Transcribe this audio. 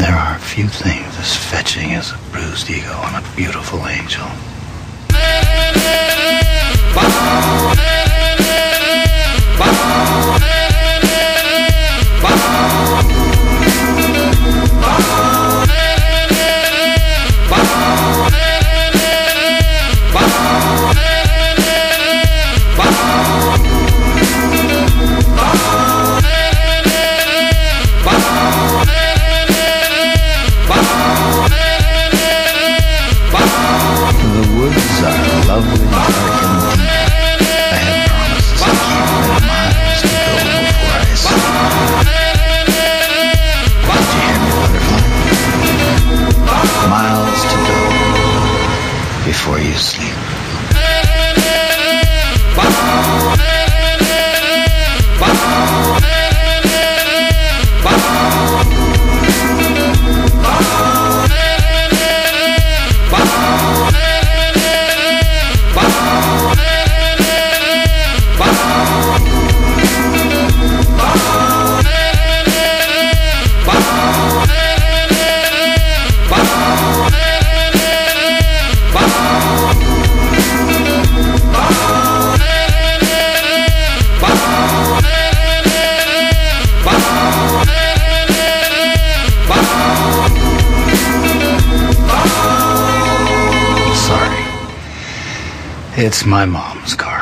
There are a few things as fetching as a bruised ego on a beautiful angel. Before you sleep. It's my mom's car.